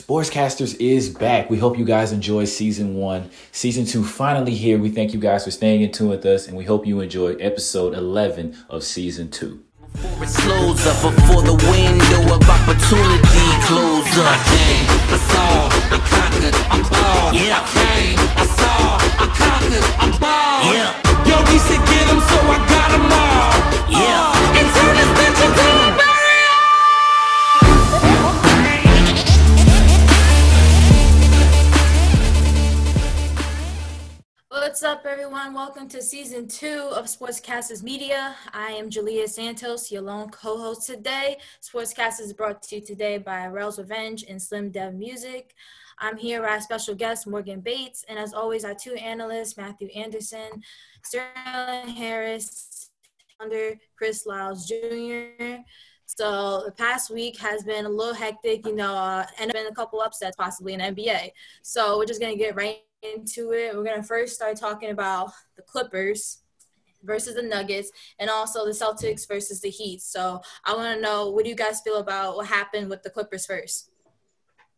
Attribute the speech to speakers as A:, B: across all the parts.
A: Sportscasters is back. We hope you guys enjoy season one. Season two finally here. We thank you guys for staying in tune with us, and we hope you enjoy episode 11 of season two.
B: Before it slows up, before the window of opportunity closes up. I came, I saw, I conquered, I'm ball. Yeah. I came, I saw, I conquered, I'm ball. Yeah. Yo, get so I got all. Yeah. And turn
C: What's up, everyone? Welcome to season two of Sportscasters Media. I am Jalia Santos, your lone co-host today. Sportscasters is brought to you today by Rells Revenge and Slim Dev Music. I'm here with our special guest, Morgan Bates, and as always, our two analysts, Matthew Anderson, Sterling Harris, under Chris Lyles Jr. So the past week has been a little hectic, you know, uh, and been a couple upsets possibly in NBA. So we're just gonna get right into it. We're gonna first start talking about the Clippers versus the Nuggets, and also the Celtics versus the Heat. So I want to know what do you guys feel about what happened with the Clippers first?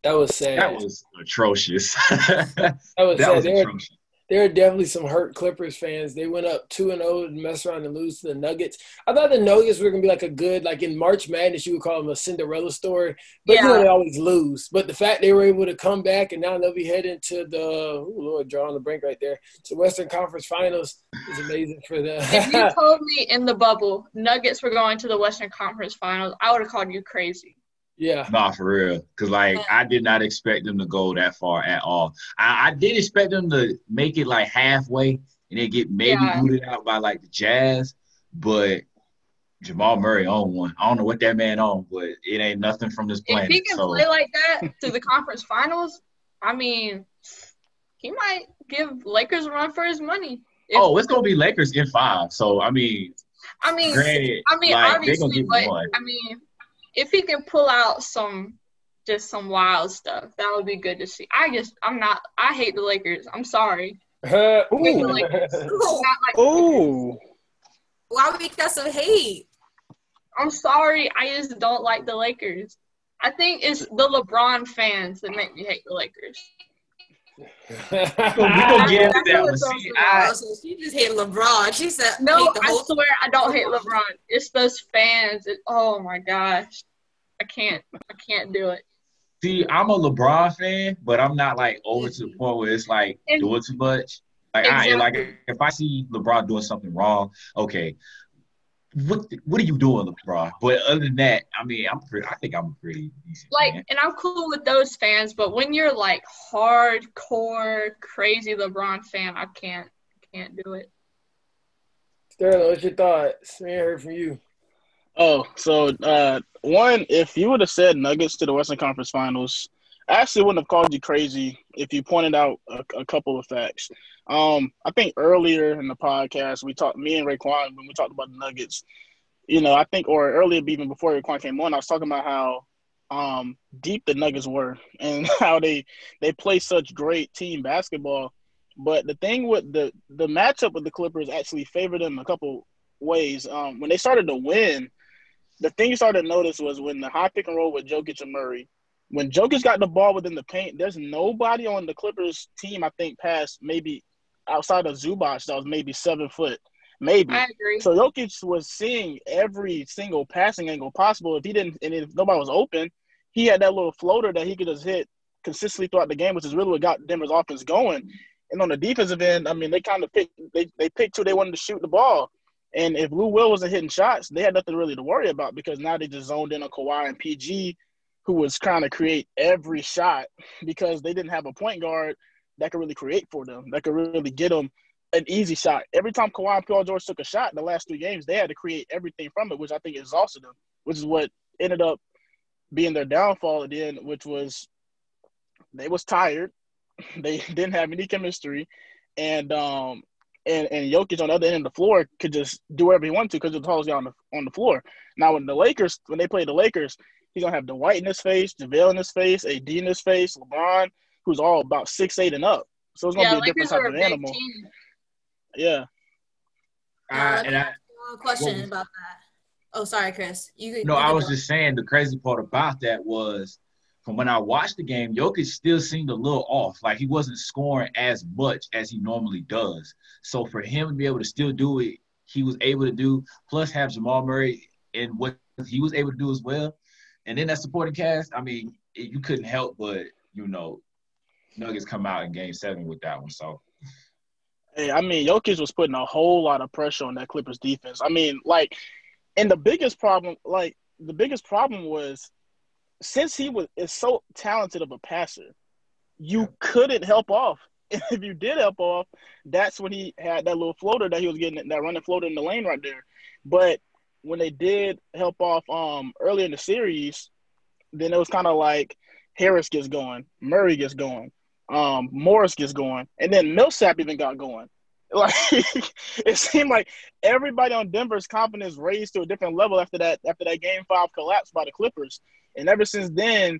D: That was sad.
E: That was atrocious.
D: That was
E: that
D: sad.
E: was atrocious.
D: There are definitely some hurt Clippers fans. They went up two and zero and mess around and lose to the Nuggets. I thought the Nuggets were gonna be like a good, like in March Madness, you would call them a Cinderella story. But you know they always lose. But the fact they were able to come back and now they'll be heading to the oh Lord, drawing the brink right there to Western Conference Finals is amazing for them.
F: If you told me in the bubble Nuggets were going to the Western Conference Finals, I would have called you crazy.
D: Yeah.
E: Nah, for real. Cause like I did not expect them to go that far at all. I, I did expect them to make it like halfway and then get maybe
F: Yeah.
E: booted out by like the Jazz, but Jamal Murray on one. I don't know what that man on, but it ain't nothing from this
F: If
E: planet.
F: he can
E: so
F: play like that to the conference finals, I mean, he might give Lakers a run for his money. If-
E: oh, it's gonna be Lakers in five. So I mean,
F: I mean,
E: granted,
F: I mean,
E: like, they gonna
F: obviously, but
E: one.
F: I mean, if he can pull out some, just some wild stuff, that would be good to see. I just, I'm not, I hate the Lakers. I'm sorry.
D: Ooh.
F: Like-
C: Ooh,
F: like,
G: Ooh.
C: why we got some hate?
F: I'm sorry. I just don't like the Lakers. I think it's the LeBron fans that make me hate the Lakers.
E: We gonna get into
F: That's
E: that one. See,
F: also
E: I,
C: so she just hate LeBron. She said
F: No,
C: hate the
F: I
C: whole
F: swear I don't hate LeBron. It's those fans. It, oh my gosh, I can't. I can't do it.
E: See, I'm a LeBron fan, but I'm not like over to the mm-hmm. point where it's like
F: And-
E: doing too much. Like, I, like if I see LeBron doing something wrong, okay, what what are you doing, LeBron? But other than that, I mean, I'm pretty. I think I'm a pretty decent
F: Like,
E: fan.
F: and I'm cool with those fans, but when you're like hardcore crazy LeBron fan, I can't. Can't do it.
D: Sterling, what's your thoughts? We ain't heard from you.
G: Oh, so uh, one, if you would have said Nuggets to the Western Conference Finals, I actually wouldn't have called you crazy if you pointed out a, a couple of facts. Um, I think earlier in the podcast we talked, me and Raekwon, when we talked about the Nuggets, you know, I think, or earlier even before Raekwon came on, I was talking about how um, deep the Nuggets were and how they they play such great team basketball. But the thing with the the matchup with the Clippers actually favored them a couple ways. Um, when they started to win, the thing you started to notice was when the high pick and roll with Jokic and Murray. When Jokic got the ball within the paint, there's nobody on the Clippers team, I think, past maybe outside of Zubac that was maybe seven foot, maybe.
F: I agree.
G: So Jokic was seeing every single passing angle possible. If he didn't, and if nobody was open, he had that little floater that he could just hit consistently throughout the game, which is really what got Denver's offense going. And on the defensive end, I mean, they kind of picked they they picked who they wanted to shoot the ball. And if Lou Will wasn't hitting shots, they had nothing really to worry about because now they just zoned in on Kawhi and PG, who was trying to create every shot because they didn't have a point guard that could really create for them, that could really get them an easy shot. Every time Kawhi and Paul George took a shot in the last three games, they had to create everything from it, which I think exhausted them, which is what ended up being their downfall at the end, which was they was tired. They didn't have any chemistry. And um and, and Jokic on the other end of the floor could just do whatever he wanted to because the tallest guy on the on the floor. Now when the Lakers when they play the Lakers, he's gonna have Dwight in his face, JaVale in his face, AD in his face, LeBron, who's all about six eight and up. So it's gonna
F: Yeah,
G: be a different type of animal.
F: team.
G: Yeah.
E: I, and I,
C: Uh, question
E: What was-
C: about that. Oh, sorry, Chris. You
E: No,
C: you
E: I was
C: go.
E: just saying the crazy part about that was from when I watched the game, Jokic still seemed a little off. Like he wasn't scoring as much as he normally does. So for him to be able to still do it, he was able to do, plus have Jamal Murray and what he was able to do as well. And then that supporting cast, I mean, you couldn't help but, you know, Nuggets come out in game seven with that one. So
G: Hey, I mean, Jokic was putting a whole lot of pressure on that Clippers defense. I mean, like, and the biggest problem, like, the biggest problem was since he was is so talented of a passer, you
E: Yeah.
G: couldn't help off. if you did help off, that's when he had that little floater that he was getting that running floater in the lane right there. But when they did help off um earlier in the series, then it was kind of like Harris gets going, Murray gets going, um, Morris gets going, and then Millsap even got going. Like it seemed like everybody on Denver's confidence raised to a different level after that after that game five collapse by the Clippers. And ever since then,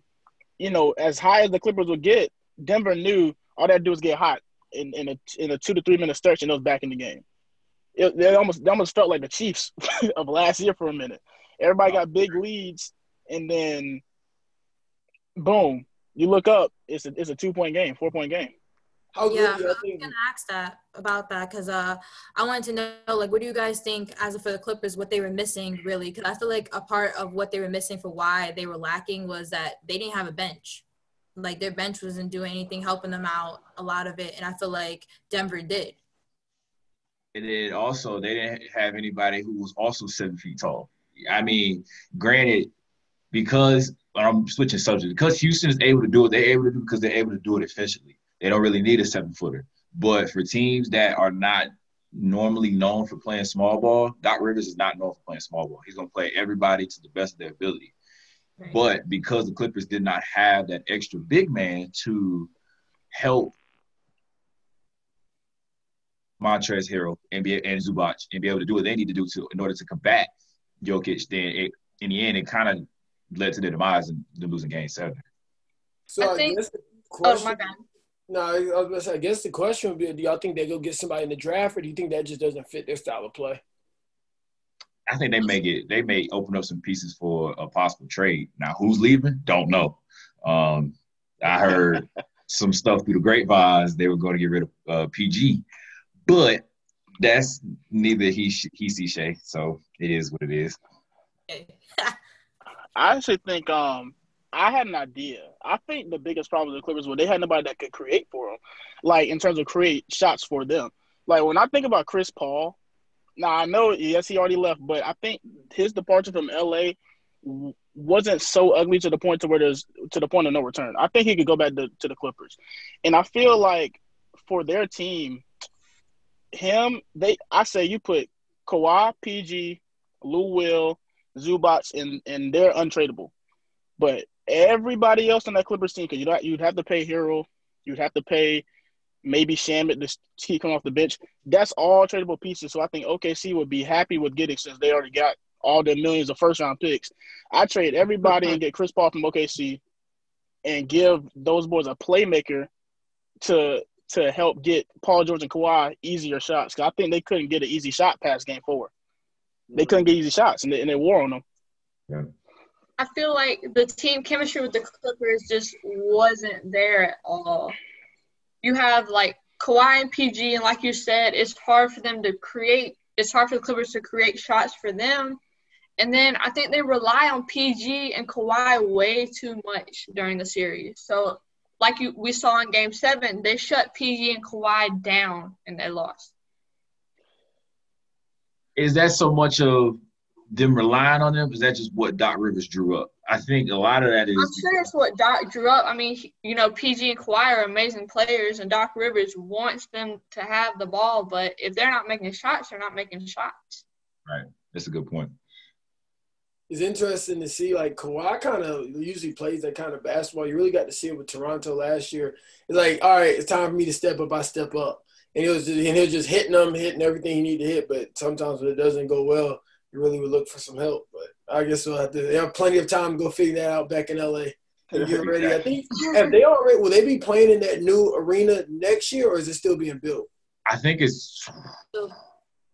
G: you know, as high as the Clippers would get, Denver knew all that do was get hot in, in a in a two to three minute stretch and it was back in the game. It, they almost they almost felt like the Chiefs of last year for a minute. Everybody got big leads and then boom, you look up, it's a it's a two point game, four point game.
D: How
C: Yeah,
D: do
C: I
D: you
C: was gonna ask that about that because uh, I wanted to know like what do you guys think as for the Clippers what they were missing really because I feel like a part of what they were missing for why they were lacking was that they didn't have a bench, like their bench wasn't doing anything helping them out a lot of it and I feel like Denver did.
E: And then also they didn't have anybody who was also seven feet tall. I mean, granted, because I'm switching subjects, because Houston is able to do what they're able to do because they're able to do it efficiently. They don't really need a seven footer. But for teams that are not normally known for playing small ball, Doc Rivers is not known for playing small ball. He's gonna play everybody to the best of their ability.
C: Right.
E: But because the Clippers did not have that extra big man to help Montrezl Harrell and be and Zubac and be able to do what they need to do to in order to combat Jokic, then it, in the end it kind of led to their demise and them losing game seven.
D: So
F: I
D: I, guess the
F: Oh my bad.
D: no, I was gonna say. I guess the question would be: Do y'all think they go get somebody in the draft, or do you think that just doesn't fit their style of play?
E: I think they may get they may open up some pieces for a possible trade. Now who's leaving? Don't know. Um, I heard some stuff through the grapevines they were going to get rid of uh, PG, but that's neither he he see Shay. So it is what it is.
G: I actually think um I had an idea. I think the biggest problem with the Clippers was they had nobody that could create for them, like in terms of create shots for them. Like when I think about Chris Paul, now I know yes he already left, but I think his departure from LA wasn't so ugly to the point to where there's to the point of no return. I think he could go back to, to the Clippers, and I feel like for their team, him they I say you put Kawhi, PG, Lou Will, Zubac, and and they're untradeable. But everybody else on that Clippers team, because you'd, you'd have to pay Harrell, you'd have to pay maybe Shamet to keep coming off the bench. That's all tradable pieces. So I think OKC would be happy with getting since they already got all their millions of first round picks. I trade everybody and get Chris Paul from OKC and give those boys a playmaker to to help get Paul George and Kawhi easier shots. Cause I think they couldn't get an easy shot past game four. They couldn't get easy shots, and they, and they wore on them. Yeah.
F: I feel like the team chemistry with the Clippers just wasn't there at all. You have like Kawhi and PG, and like you said, it's hard for them to create. It's hard for the Clippers to create shots for them. And then I think they rely on PG and Kawhi way too much during the series. So, like you, we saw in Game Seven, they shut PG and Kawhi down, and they lost.
E: Is that so much of them relying on them? Is that just what Doc Rivers drew up? I think a lot of that is.
F: I'm sure it's what Doc drew up. I mean, you know, PG and Kawhi are amazing players, and Doc Rivers wants them to have the ball. But if they're not making shots, they're not making shots. Right.
E: That's a good point.
D: It's interesting to see like Kawhi kind of usually plays that kind of basketball. You really got to see it with Toronto last year. It's like, all right, it's time for me to step up. I step up, and he was just, and he was just hitting them, hitting everything he needed to hit. But sometimes when it doesn't go well, you really would look for some help. But I guess we'll have to. They have plenty of time to go figure that out back in LA and get ready. I think have they already will they be playing in that new arena next year, or is it still being built?
E: I think it's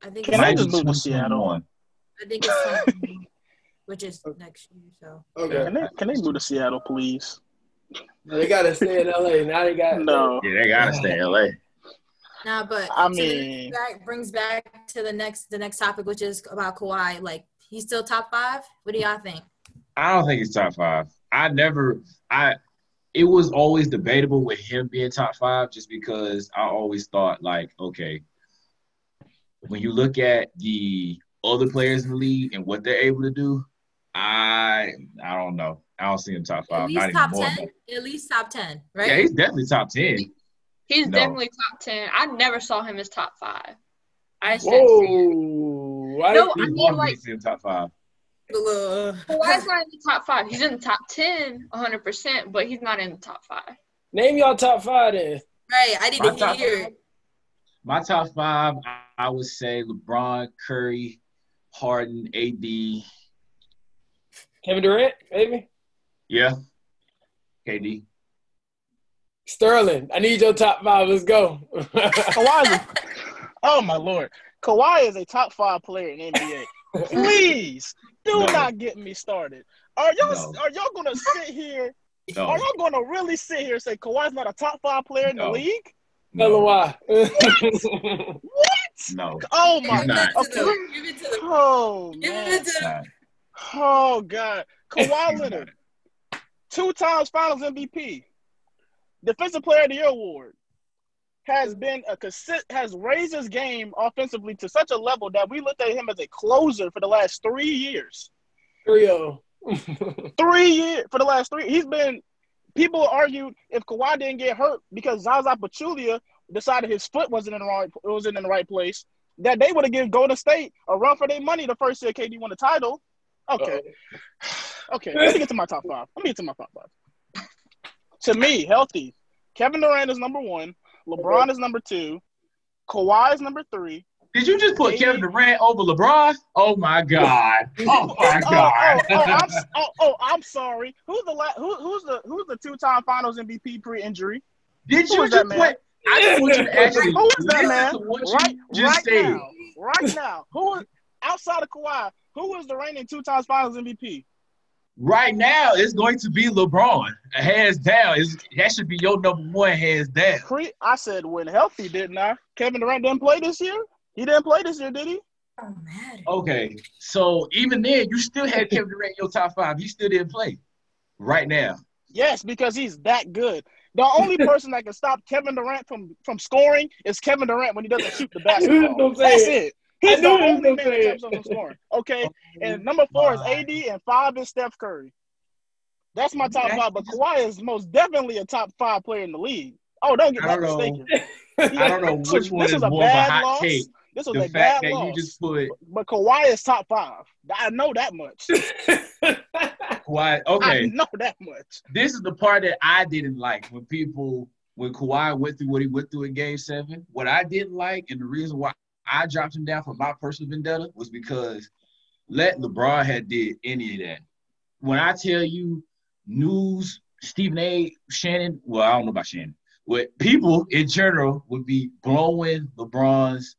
C: I think
G: Can
C: it's,
G: I
E: might be
G: just move to Seattle?
E: 2021.
C: I think it's 20, which is next year. So
D: Okay.
G: Can they, can they move to Seattle, please?
D: No, they gotta stay in LA. Now they got
G: No.
E: Yeah, they gotta stay in LA.
C: Nah, but
G: I
C: so this
G: mean-
C: back brings back to the next the next topic, which is about Kawhi. Like he's still top five. What do y'all think?
E: I don't think it's top five. I never I it was always debatable with him being top five just because I always thought like, okay, when you look at the other players in the league and what they're able to do, I I don't know. I don't see him top five.
C: At
E: five.
C: least
E: Not
C: top
E: anymore.
C: ten. At least top ten, right?
E: Yeah, he's definitely top ten.
F: He's
E: No.
F: definitely top ten. I never saw him as top five. I just didn't see it.
D: Whoa! Why
F: No, I mean, like-
E: see him top five.
C: Ugh.
F: Kawhi's not in the top five. He's in the top ten, 100, percent but he's not in the top five.
D: name y'all top five then?
C: Right, I
E: My
C: didn't hear it.
E: My top five, I- I would say LeBron, Curry, Harden, AD.
D: Kevin Durant, maybe.
E: Yeah. KD.
D: Sterling, I need your top five. Let's go.
G: Kawhi oh my lord. Kawhi is a top five player in NBA. Please do
E: No.
G: not get me started. Are y'all
E: No.
G: are y'all gonna sit here?
E: No.
G: Are y'all gonna really sit here and say Kawhi's not a top five player in
E: No.
G: the league?
D: Tell
E: No.
D: why.
G: What?
E: No.
G: Oh my
E: He's not.
C: Give it to
G: Okay.
C: the- give it to the-
G: Oh man.
C: It to the-
E: Nah.
G: Oh god. Kawhi Leonard, two times finals MVP, defensive player of the year award, has been a has raised his game offensively to such a level that we looked at him as a closer for the last three years.
D: Rio.
G: Three years for the last three. He's been people argued if Kawhi didn't get hurt because Zaza Pachulia decided his foot wasn't in the right it wasn't in the right place, that they would have given Golden State a run for their money the first year KD won the title. Okay. Uh, okay, let me get to my top five. Let me get to my top five. To me, healthy. Kevin Durant is number one. LeBron is number two. Kawhi is number three.
E: Did you just put
G: AD
E: Kevin Durant over LeBron? Oh my God. Oh my
G: Oh, oh, oh
E: God.
G: oh, oh, I'm, oh, oh, I'm sorry. Who's the la- who, who's the who's the two-time Finals MVP pre-injury?
E: Did
G: Who
E: you just
G: that man?
E: put I just want you to actually
G: Who is that man?
E: to what you
G: Right,
E: just
G: right now, right now. Who is outside of Kawhi? Who is the reigning two-time Finals MVP?
E: Right now, it's going to be LeBron. Hands down. It's, that should be your number one, hands down.
G: Pre- I said when healthy, didn't I? Kevin Durant didn't play this year. He didn't play this year, did he?
C: Oh, man.
E: Okay. So even then, you still had Kevin Durant in your top five. He still didn't play. Right now.
G: Yes, because he's that good. The only person that can stop Kevin Durant from from scoring is Kevin Durant when he doesn't shoot the
D: I knew he was
G: basketball. That's
D: it.
G: It. He's the
D: knew he was
G: only man
D: say
G: that
D: it.
G: comes from scoring. Okay, oh and number four is AD, and five is Steph Curry. That's my top five. But Kawhi is most definitely a top five player in the league. Oh, don't get
E: I
G: that mistaken.
E: I don't know which one
G: this
E: is
G: was a
E: more of a
G: bad
E: hot
G: loss.
E: take.
G: This was
E: The
G: a
E: fact
G: bad
E: that
G: loss.
E: you just put
G: But Kawhi is top five. I know that much.
E: Kawhi.
G: I
E: Okay.
G: know that much.
E: this is the part that I didn't like when people when Kawhi went through what he went through in Game Seven. What I didn't like, and the reason why I dropped him down for my personal vendetta was because let LeBron had did any of that. When I tell you news, Stephen A. Shannon, well, I don't know about Shannon, but people in general would be blowing LeBron's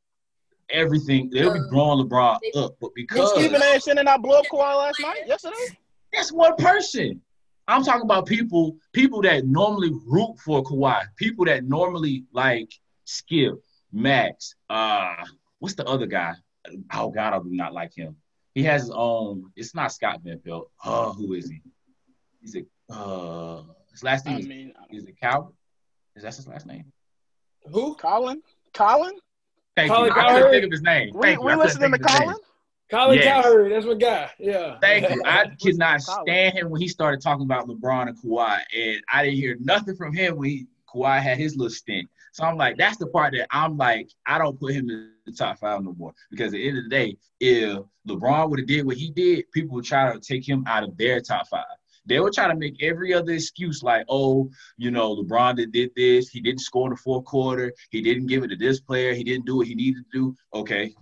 E: everything. They'll be
C: Uh,
E: blowing LeBron up, but
G: Did
E: because
G: Stephen A. Shannon not blow up Kawhi last night? Yesterday?
E: that's one person. I'm talking about people, people that normally root for Kawhi, people that normally like Skip, Max, uh, what's the other guy? Oh God, I do not like him. He has his own. It's not Scott Benfield. Uh, who is he? He's a uh, his last name
G: I
E: is,
G: mean,
E: is it Cal? Is that his last name?
D: Who?
G: Colin? Colin?
E: Thank
D: Colin
E: you. I couldn't
D: Cowherd?
E: think of his name.
G: We,
E: Thank
G: we
E: I couldn't
G: listening to
E: think of his name.
G: Colin?
D: Colin
E: Yes.
D: Cowherd. That's my guy. Yeah.
E: Thank you. I could not stand him when he started talking about LeBron and Kawhi, and I didn't hear nothing from him when he, Kawhi had his little stint. So I'm like, that's the part that I'm like, I don't put him in the top five no more because at the end of the day, if LeBron would have did what he did, people would try to take him out of their top five. They would try to make every other excuse like, oh, you know, LeBron did, did this, he didn't score in the fourth quarter, he didn't give it to this player, he didn't do what he needed to do. Okay,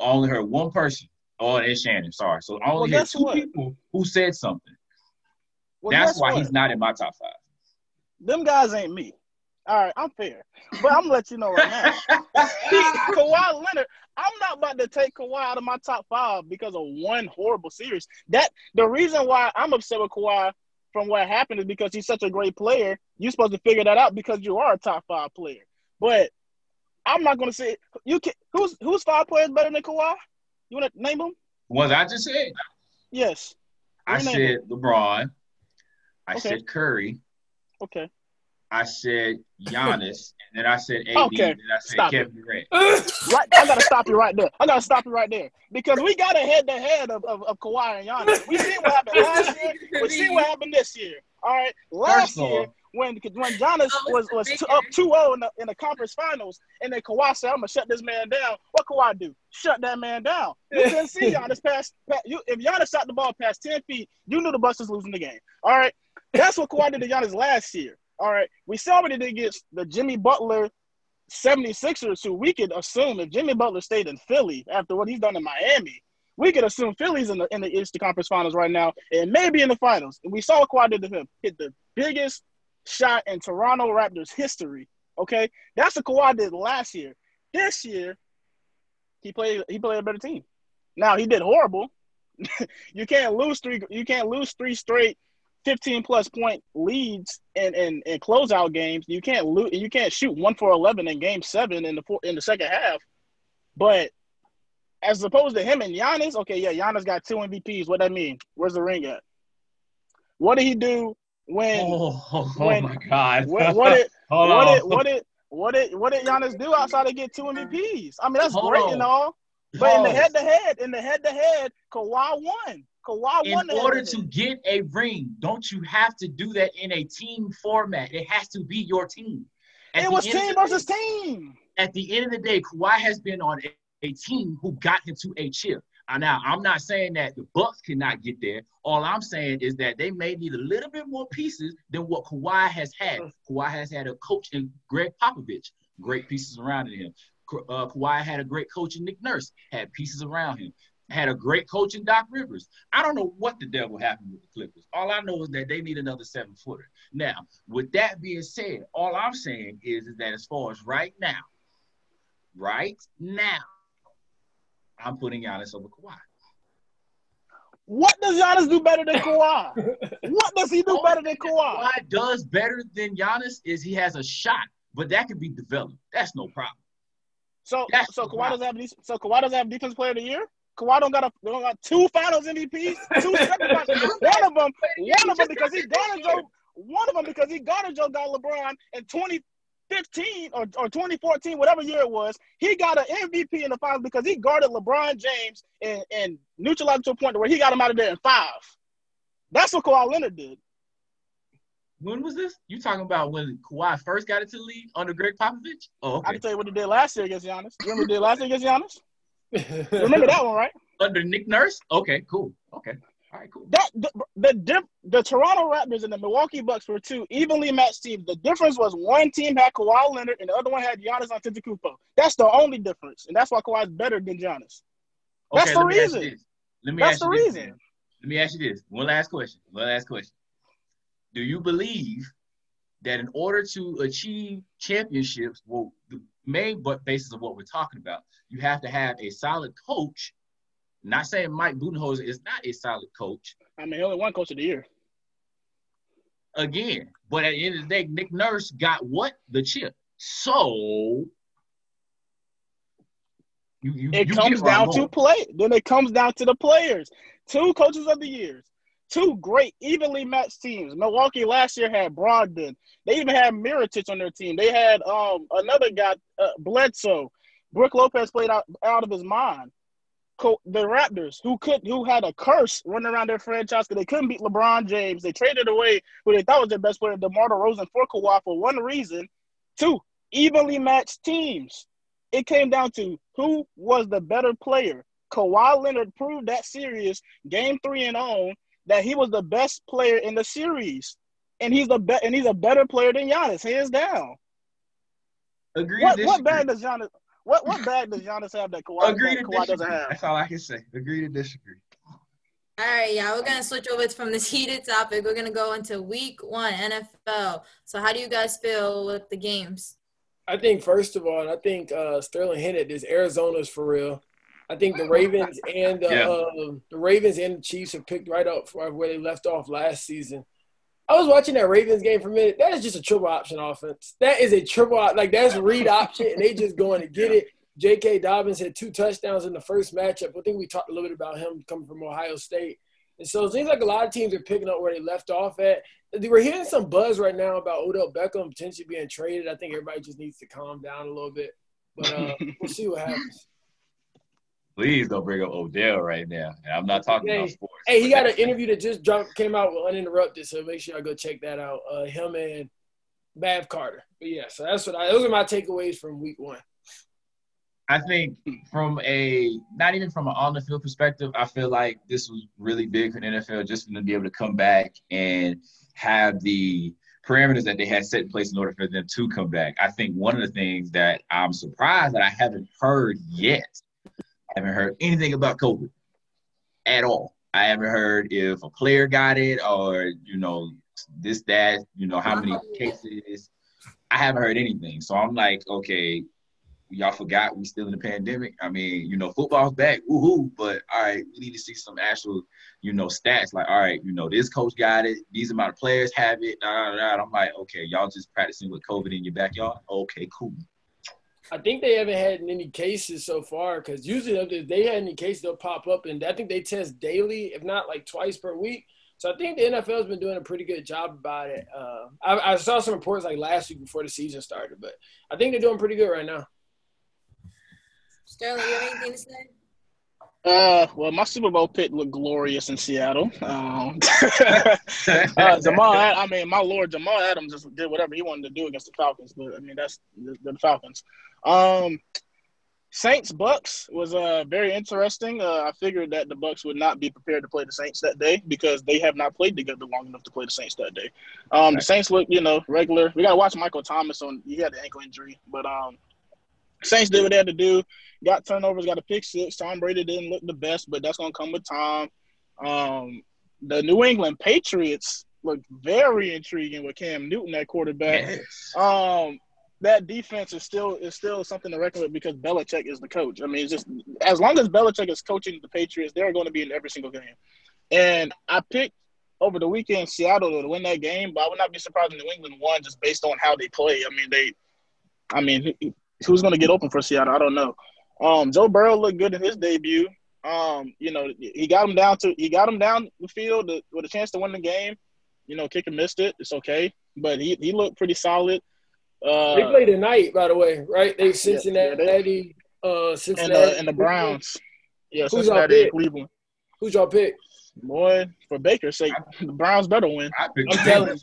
E: I only heard one person. Oh, it's Shannon. Sorry. So I only
G: Well,
E: heard two
G: what?
E: people who said something.
G: Well,
E: That's why
G: what?
E: he's not in my top five.
G: Them guys ain't me. All right, I'm fair. But I'm gonna let you know right now. Kawhi Leonard, I'm not about to take Kawhi out of my top five because of one horrible series. That the reason why I'm upset with Kawhi from what happened is because he's such a great player. You're supposed to figure that out because you are a top five player. But I'm not going to say you can. Who's who's five players better than Kawhi? You want to name them?
E: Was I just said?
G: Yes.
E: I said LeBron. I
G: Okay.
E: said Curry.
G: Okay.
E: I said Giannis, and then I said AD,
G: Okay,
E: and then I said
G: stop
E: Kevin Durant.
G: Right. I gotta stop you right there. I gotta stop you right there because we got a head to head of, of of Kawhi and Giannis. We seen what happened last year. We seen what happened this year. All right. Last
E: First
G: year
E: all-
G: when when Giannis
C: Oh,
G: was was
C: big
G: two, up 2-0 in the in the conference finals, and then Kawhi said, "I'm gonna shut this man down." What Kawhi do? Shut that man down. You couldn't see Giannis pass. pa- You if Giannis shot the ball past ten feet, you knew the Bucks was losing the game. All right. That's what Kawhi did to Giannis last year. All right. We saw what he did against the Jimmy Butler 76ers, who we could assume if Jimmy Butler stayed in Philly after what he's done in Miami, we could assume Philly's in the in the Eastern Conference Finals right now and maybe in the finals. And we saw Kawhi did to him. Hit the biggest shot in Toronto Raptors history. Okay? That's what Kawhi did last year. This year, he played he played a better team. Now he did horrible. you can't lose three you can't lose three straight 15 plus point leads in, in, in closeout games. You can't lose. You can't shoot one for 11 in game seven in the four, in the second half. But as opposed to him and Giannis, okay, yeah, Giannis got two MVPs. What that mean? Where's the ring at? What did he do when?
E: Oh, oh,
G: when-
E: my God!
G: What, what did what did what did what did what did Giannis do outside of get two MVPs? I mean, that's
E: Hold
G: great
E: on.
G: and all. But in the head to head, in the head to head, Kawhi won.
E: In order
G: head-to-head.
E: get a ring, don't you have to do that in a team format? It has to be your team. At
G: it was team versus
E: day-
G: team.
E: At the end of the day, Kawhi has been on a, team who got him to a chip. Uh, Now, I'm not saying that the Bucks cannot get there. All I'm saying is that they may need a little bit more pieces than what Kawhi has had. Kawhi has had a coach in Gregg Popovich, great pieces around him. Uh, Kawhi had a great coach in Nick Nurse, had pieces around him. Had a great coach in Doc Rivers. I don't know what the devil happened with the Clippers. All I know is that they need another seven footer. Now, with that being said, all I'm saying is, is that as far as right now, right now, I'm putting Giannis over Kawhi.
G: What does Giannis do better than Kawhi? what does he do better than Kawhi?
E: Kawhi does better than Giannis is he has a shot, but that can be developed. That's no problem.
G: So
E: That's
G: so Kawhi doesn't have. So Kawhi doesn't have defense player of the year. Kawhi don't got a don't got two Finals MVPs, two finals. One of them, one of them because he guarded Joe. One of them because he guarded Joe got LeBron in 2015 or, or 2014, whatever year it was. He got an MVP in the finals because he guarded LeBron James and and neutralized to a point where he got him out of there in five. That's what Kawhi Leonard did.
E: When was this? You talking about when Kawhi first got into the league under Gregg Popovich? Oh,
G: I can tell you what he did last year against Giannis. You remember what he did last year against Giannis? Remember that one, right?
E: Under Nick Nurse? Okay, cool. Okay. All right, cool.
G: that the the, diff, the Toronto Raptors and the Milwaukee Bucks were two evenly matched teams. The difference was one team had Kawhi Leonard and the other one had Giannis Antetokounmpo. That's the only difference, and that's why Kawhi is better than Giannis. That's the
E: let me ask you
G: reason.
E: this. Let me
G: That's
E: ask
G: the
E: you this,
G: reason.
E: then. Let me ask you this. One last question. One last question. Do you believe that in order to achieve championships, well, the main but basis of what we're talking about, you have to have a solid coach. Not saying Mike Budenholzer is not a solid coach
G: I mean, only one coach of the year.
E: again, but at the end of the day, Nick Nurse got what the chip. So you, you,
G: It
E: you
G: comes
E: get where I'm
G: down to play. Then it comes down to the players. Two coaches of the years. Two great evenly matched teams. Milwaukee last year had Brogdon. They even had Mirotic on their team. They had um another guy, uh, Bledsoe. Brook Lopez played out, out of his mind. Co- the Raptors, who could, who had a curse running around their franchise because they couldn't beat LeBron James. They traded away who they thought was their best player, DeMar DeRozan, for Kawhi for one reason. Two evenly matched teams. It came down to who was the better player. Kawhi Leonard proved that series, game three and on, that he was the best player in the series, and he's the be- and he's a better player than Giannis, hands down.
E: Agree
G: What what
E: disagree.
G: bag does Giannis? What what bag does Giannis have that Kawhi,
E: Agree
G: that Kawhi doesn't have?
E: That's all I can say. Agree to disagree.
C: All right, yeah, we're gonna switch over from this heated topic. We're gonna go into Week One NFL. So, how do you guys feel with the games?
D: I think first of all, I think uh, Sterling hinted this Arizona's for real. I think the Ravens and the
E: Yeah.
D: uh, the Ravens and the Chiefs have picked right up from where they left off last season. I was watching that Ravens game for a minute. That is just a triple option offense. That is a triple op- like that's read option, and they just going to get it. J.K. Dobbins had two touchdowns in the first matchup. I think we talked a little bit about him coming from Ohio State. And so it seems like a lot of teams are picking up where they left off at. We're hearing some buzz right now about Odell Beckham potentially being traded. I think everybody just needs to calm down a little bit. But uh, we'll see what happens.
E: Please don't bring up Odell right now. And I'm not talking
D: Hey,
E: about sports.
D: Hey, he got an interview that just dropped, came out with uninterrupted, so make sure I go check that out. Uh, him and Mav Carter. But yeah, so that's what I. Those are my takeaways from week one.
E: I think from a not even from an on the field perspective, I feel like this was really big for the NFL just to be able to come back and have the parameters that they had set in place in order for them to come back. I think one of the things that I'm surprised that I haven't heard yet, I haven't heard anything about COVID at all. I haven't heard if a player got it or you know this that you know how many cases. I haven't heard anything, so I'm like, okay, y'all forgot we're still in the pandemic. I mean, you know, football's back, woohoo! But all right, we need to see some actual, you know, stats. Like, all right, you know, this coach got it. These amount of players have it. Da, da. And I'm like, okay, y'all just practicing with COVID in your backyard. Okay, cool.
D: I think they haven't had any cases so far because usually if they had any cases, they'll pop up, and I think they test daily, if not like twice per week. So I think the NFL's been doing a pretty good job about it. Uh, I, I saw some reports like last week before the season started, but I think they're doing pretty good right now.
C: Sterling, you have anything to say?
G: Uh, well, my Super Bowl pick looked glorious in Seattle. Um, uh, Jamal, I mean, my lord, Jamal Adams just did whatever he wanted to do against the Falcons. But I mean, that's the, the Falcons. Um, Saints Bucks was uh very interesting. Uh, I figured that the Bucks would not be prepared to play the Saints that day because they have not played together long enough to play the Saints that day. Um, the Saints look, you know, regular. We got to watch Michael Thomas on. He had the ankle injury, but um, Saints did what they had to do. Got turnovers, got a pick six. Tom Brady didn't look the best, but that's gonna come with time. Um, the New England Patriots looked very intriguing with Cam Newton at quarterback.
E: Yes.
G: Um, that defense is still is still something to reckon with because Belichick is the coach. I mean, it's just as long as Belichick is coaching the Patriots, they're going to be in every single game. And I picked over the weekend Seattle to win that game, but I would not be surprised if New England won just based on how they play. I mean, they, I mean, who's going to get open for Seattle? I don't know. Um, Joe Burrow looked good in his debut. Um, you know, he got him down to he got him down the field to, with a chance to win the game. You know, kicker missed it. It's okay, but he he looked pretty solid. Uh,
D: They play tonight, by the way, right? They
G: yeah,
D: Cincinnati, uh,
G: and
D: Cincinnati,
G: uh, and the Browns. Yeah,
D: Who's y'all
G: Cincinnati
D: pick?
G: Cleveland.
D: Who's y'all pick?
G: Boy, for Baker's sake, the Browns better win.
D: I'm telling you.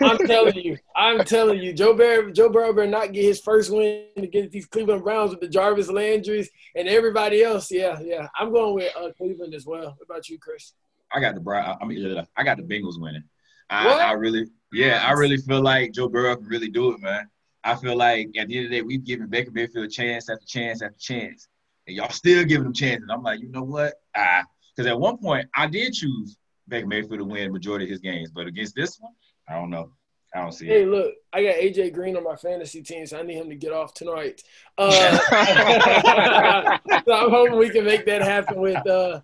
D: I'm telling you. I'm telling you. Joe Burrow, Joe Burrow better not get his first win against these Cleveland Browns with the Jarvis Landrys and everybody else. Yeah, yeah. I'm going with uh, Cleveland as well. What about you, Chris?
E: I got the Brown. I mean, I got the Bengals winning. I,
D: What?
E: I really, yeah, I really feel like Joe Burrow can really do it, man. I feel like at the end of the day, we've given Baker Mayfield chance after chance after chance, and y'all still giving him chances. I'm like, you know what? Ah, because at one point I did choose Baker Mayfield to win majority of his games, but against this one, I don't know. I don't see
D: Hey,
E: it.
D: look, I got AJ Green on my fantasy team, so I need him to get off tonight. Uh, so I'm hoping we can make that happen with uh,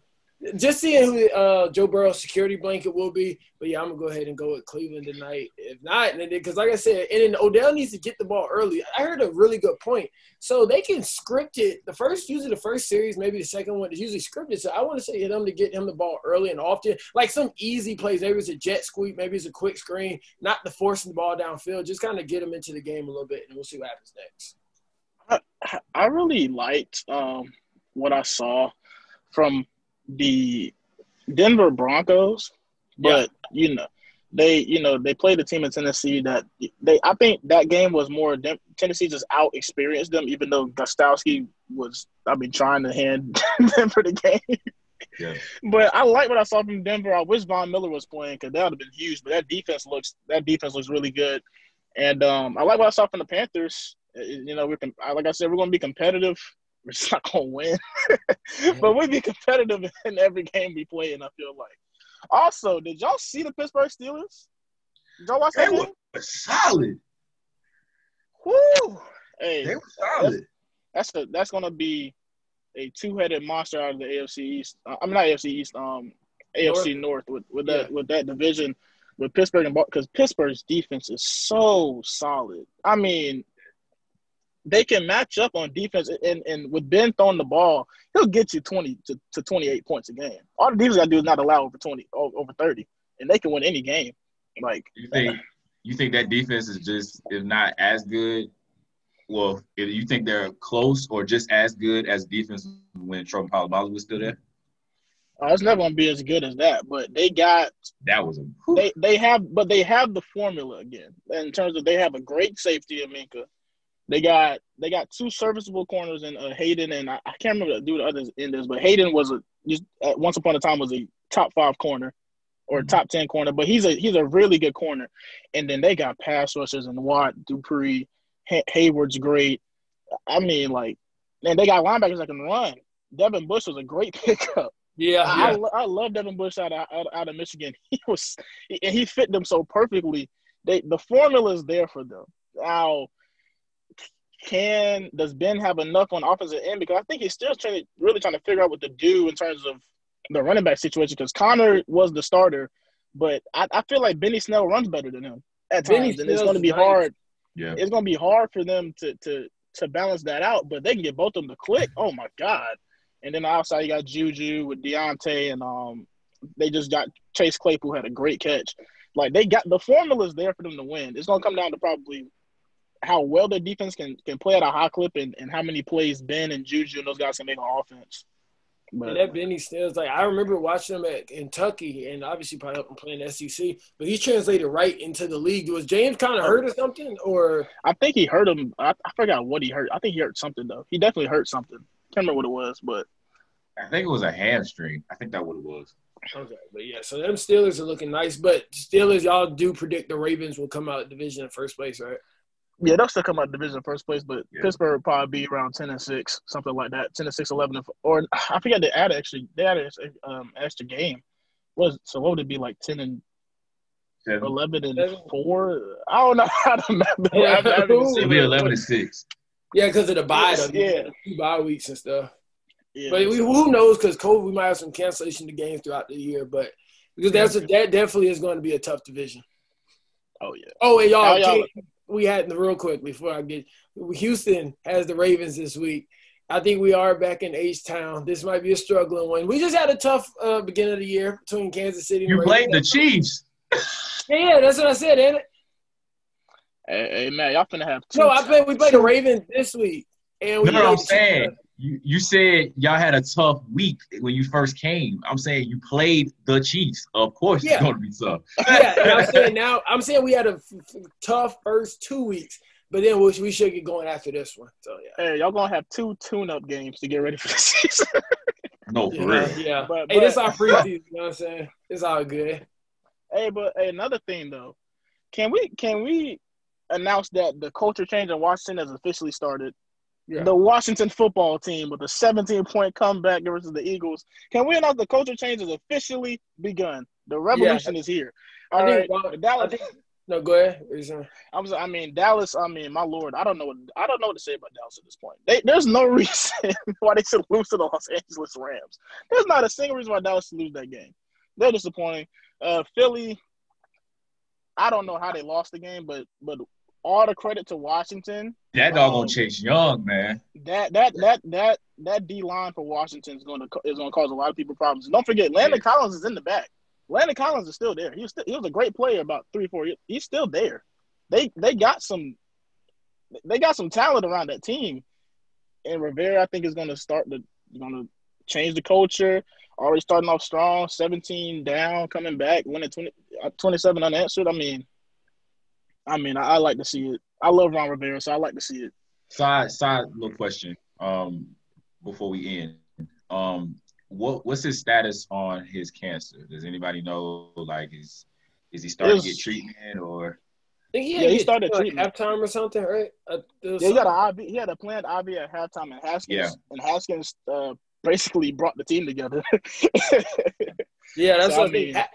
D: just seeing who uh, Joe Burrow's security blanket will be. But yeah, I'm gonna go ahead and go with Cleveland tonight. If not, because like I said, and then Odell needs to get the ball early. I heard a really good point. So they can script it. The first, usually the first series, maybe the second one is usually scripted. So I want to say them to get him the ball early and often, like some easy plays. Maybe it's a jet sweep, maybe it's a quick screen, not the forcing the ball downfield. Just kind of get him into the game a little bit, and we'll see what happens next.
G: I, I really liked um, what I saw from the Denver Broncos, but you know they you know they played a team in Tennessee that they I think that game was more Tennessee just out experienced them even though Gostkowski was I mean trying to hand Denver the game.
E: Yeah.
G: But I like what I saw from Denver. I wish Von Miller was playing because that would have been huge. But that defense looks that defense looks really good, and um, I like what I saw from the Panthers. Uh, You know, we're like I said, we're going to be competitive. We're just not going to win, but we'll be competitive in every game we play. And I feel like. Also, did y'all see the Pittsburgh Steelers? Did y'all watch
E: They
G: that
E: were
G: game?
E: solid.
G: Woo! Hey,
E: They were solid.
G: that's a that's gonna be a two headed monster out of the AFC East. Uh, I'm not AFC East. Um, AFC North with with that
D: Yeah.
G: with that division. with Pittsburgh and because Pittsburgh's defense is so solid. I mean, they can match up on defense, and, and with Ben throwing the ball, he'll get you twenty to, to twenty eight points a game. All the defense got to do is not allow over twenty over thirty, and they can win any game. Like
E: You think you think that defense is just if not as good? Well, if you think they're close or just as good as defense when Trevor Polamalu was still there,
G: uh, it's never gonna be as good as that, but they got
E: that was a
G: they they have, but they have the formula again in terms of they have a great safety in Minkah. They got they got two serviceable corners in uh, Haden and I, I can't remember the dude others in this, but Haden was a just at once upon a time was a top five corner or top ten corner, but he's a he's a really good corner. And then they got pass rushers and Watt, Dupree, Hay- Heyward's great. I mean, like, and they got linebackers that can run. Devin Bush was a great pickup.
D: Yeah,
G: I,
D: yeah.
G: I, I love Devin Bush out of, out, out of Michigan. He was and he fit them so perfectly. They the formula is there for them. Now, can does Ben have enough on offensive end? Because I think he's still trying to really trying to figure out what to do in terms of the running back situation. Because Connor was the starter, but I, I feel like Benny Snell runs better than him at
D: Benny
G: times, and it's going to be
D: nice.
G: hard.
E: yeah.
G: It's going to be hard for them to to to balance that out. But they can get both of them to click. Oh my god! And then outside you got Juju with Diontae, and um, they just got Chase Claypool had a great catch. Like they got the formula's there for them to win. It's gonna come down to probably how well their defense can can play at a high clip and, and how many plays Ben and Juju and those guys can make on offense. But
D: And that Benny Snell's like I remember watching him at Kentucky and obviously probably up and playing SEC, but he translated right into the league. Was James kind of hurt or something, or
G: I think he hurt him. I, I forgot what he hurt. I think he hurt something though. He definitely hurt something. Can't remember what it was, but
E: I think it was a hamstring. I think that what it was.
D: okay, but yeah. So them Steelers are looking nice, but Steelers y'all do predict the Ravens will come out division in first place, right?
G: Yeah, they'll still come out of division in first place. But
E: Yeah.
G: Pittsburgh will probably be around ten and six, something like that. Ten and six, 11 and, or I forget they added actually they added um extra game. Was so what would it be like ten and
E: Seven.
G: eleven and
D: Seven.
G: four? I don't know how to remember.
D: Yeah.
G: I haven't even
E: It'll be eleven and six.
D: Yeah, because of the bye,
G: Yes, yeah.
D: two bye weeks and stuff.
G: Yeah,
D: But we, who knows? Because COVID, we might have some cancellation of games throughout the year. But because that's a, that definitely is going to be a tough division.
G: oh yeah.
D: Oh, and y'all,
G: How y'all-
D: King, we had real quick before I get Houston has the Ravens this week. I think we are back in H Town. This might be a struggling one. We just had a tough uh, beginning of the year between Kansas City. and
E: You played the Chiefs.
D: Yeah, that's what I said, ain't it?
G: Hey, hey man, y'all finna have two.
D: No, I played. We played the Ravens this week, and we
E: No, no, I'm
D: the Chiefs.
E: Saying you, you said y'all had a tough week when you first came. I'm saying you played the Chiefs. Of course,
D: Yeah.
E: it's going to be tough.
D: yeah, and I'm saying now, I'm saying we had a f- f- tough first two weeks, but then we, we should get going after this one. So yeah,
G: Hey, y'all gonna have two tune-up games to get ready for the season.
E: No, for
D: yeah,
E: real.
D: yeah.
G: But-
D: hey, this our free season. You know what I'm saying? It's all good.
G: Hey, but hey, another thing though, can we can we announce that the culture change in Washington has officially started?
D: Yeah.
G: The Washington football team with a 17 point comeback versus the Eagles. Can we announce the culture change has officially begun? The revolution is here.
D: I
G: All
D: think-
G: right,
D: well,
G: Dallas.
D: I think- No, go ahead. What you saying?
G: I'm I mean Dallas. I mean, my lord, I don't know. What, I don't know what to say about Dallas at this point. They, there's no reason why they should lose to the Los Angeles Rams. There's not a single reason why Dallas should lose that game. They're disappointing. Uh, Philly. I don't know how they lost the game, but but all the credit to Washington.
E: That dog
G: Um,
E: gonna Chase Young, man.
G: That that that that that D line for Washington is going to is going to cause a lot of people problems. And don't forget, Landon
E: Yeah.
G: Collins is in the back. Landon Collins is still there. He was still, he was a great player about three four years. He's still there. They they got some they got some talent around that team. And Rivera, I think, is going to start the going to change the culture. Already starting off strong, 17 down, coming back, winning 20, uh, 27 unanswered. I mean, I mean, I, I like to see it. I love Ron Rivera, so I like to see it.
E: Side side little question. Um, before we end, um, what what's his status on his cancer? Does anybody know? Like, is is he starting to get treatment or?
D: I think he,
G: Yeah, he
D: to
G: started
D: get like
G: treatment.
D: halftime or something, right? Uh, there was
G: Yeah, he got
D: something-
G: an IV. He had a planned IV at halftime, and Haskins
E: Yeah.
G: and Haskins uh, basically brought the team together.
D: Yeah, that's
G: So,
D: what I mean.
G: mean-
D: Ha-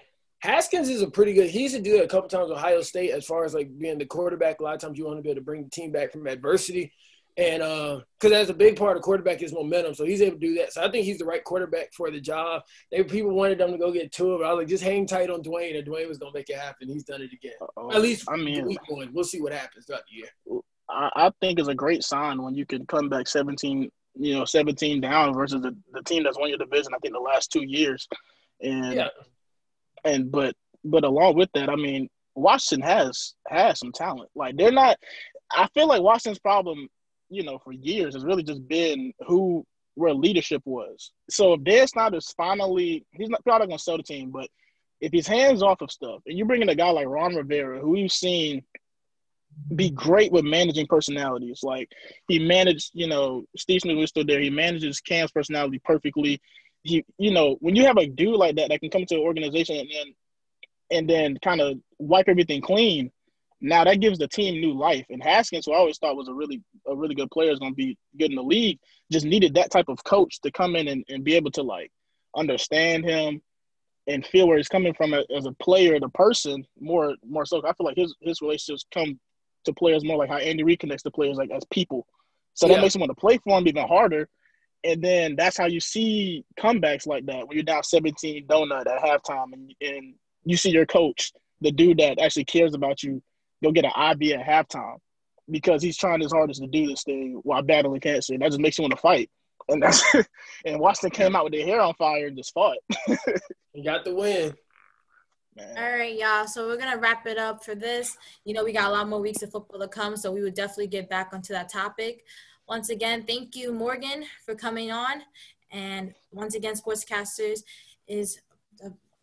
D: Haskins is a pretty good. He used to do it a couple times Ohio State as far as like being the quarterback. A lot of times you want to be able to bring the team back from adversity. And because uh, that's a big part of quarterback is momentum, so he's able to do that. So I think he's the right quarterback for the job. They people wanted them to go get two, but I was like, just hang tight on Dwayne, and Dwayne was gonna make it happen. He's done it again.
G: Uh-oh.
D: At least
G: I mean,
D: week one. We'll see what happens throughout the year.
G: I, I think it's a great sign when you can come back 17, you know, 17 down versus the, the team that's won your division. I think the last two years, and
D: Yeah,
G: and but but along with that, I mean, Washington has has some talent. Like they're not. I feel like Washington's problem, you know, for years has really just been who where leadership was. So if Dan Snyder's finally, he's not probably going to sell the team, but if he's hands off of stuff, and you bring in a guy like Ron Rivera, who we've seen be great with managing personalities. Like he managed, you know, Steve Smith was still there. He manages Cam's personality perfectly. He, you know, when you have a dude like that that can come to an organization and then and then kind of wipe everything clean, now that gives the team new life. And Haskins, who I always thought was a really a really good player, is going to be good in the league. Just needed that type of coach to come in and, and be able to like understand him and feel where he's coming from as a player, the person more more so. I feel like his his relationships come to players more like how Andy Reid connects to players like as people. So that
D: Yeah.
G: makes him want to play for him even harder. And then that's how you see comebacks like that when you're down 17 donut at halftime and, and you see your coach, the dude that actually cares about you, go get an IV at halftime because he's trying his hardest to do this thing while battling cancer. And that just makes you want to fight. And that's and Washington came out with their hair on fire and just fought.
D: he got the win.
G: Man.
C: All right, y'all. So we're gonna wrap it up for this. You know, we got a lot more weeks of football to come, so we would definitely get back onto that topic. Once again, thank you, Morgan, for coming on. And once again, Sportscasters is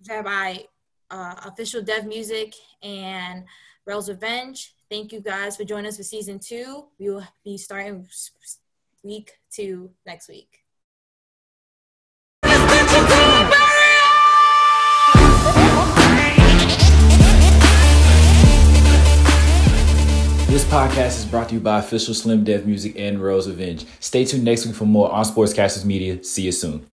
C: by uh, official Dev Music and Rells Revenge. Thank you guys for joining us for season two. We will be starting week two next week.
A: This podcast is brought to you by Official Slim Dev Music and Rells Revenge. Stay tuned next week for more on Sportscasters Media. See you soon.